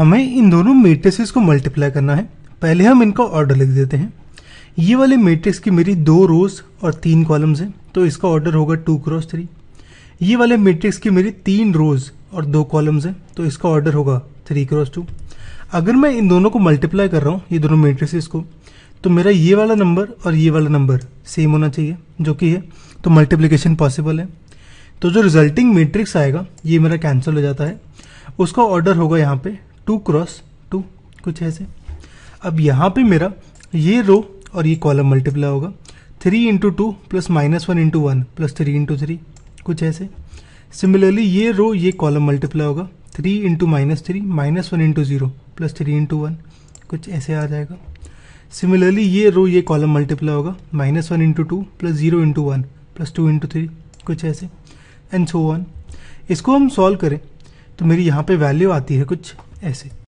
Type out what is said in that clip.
हमें इन दोनों मेट्रिसेस को मल्टीप्लाई करना है। पहले हम इनका ऑर्डर लिख देते हैं। ये वाले मैट्रिक्स की मेरी दो रोज और तीन कॉलम्स हैं तो इसका ऑर्डर होगा टू क्रॉस थ्री ये वाले मैट्रिक्स की मेरी तीन रोज और दो कॉलम्स हैं तो इसका ऑर्डर होगा थ्री क्रॉस टू अगर मैं इन दोनों को मल्टीप्लाई कर रहा हूँ, ये दोनों मैट्रिक्स को तो मेरा ये वाला नंबर और ये वाला नंबर सेम होना चाहिए, जो कि है तो मल्टीप्लीकेशन पॉसिबल है। तो जो रिजल्टिंग मैट्रिक्स आएगा, ये मेरा कैंसिल हो जाता है। उसका ऑर्डर होगा यहाँ पे टू क्रॉस टू, कुछ ऐसे। अब यहाँ पे मेरा ये रो और ये कॉलम मल्टीप्लाई होगा। Three into two plus minus one into one plus three into three कुछ ऐसे। सिमिलरली ये रो, ये कॉलम मल्टीप्लाई होगा। Three into minus three minus one into zero plus three into one कुछ ऐसे आ जाएगा। सिमिलरली ये रो, ये कॉलम मल्टीप्लाई होगा। Minus one into two plus zero into one plus two into three कुछ ऐसे। एंड सो वन इसको हम सॉल्व करें तो मेरी यहाँ पे वैल्यू आती है कुछ। ऐसे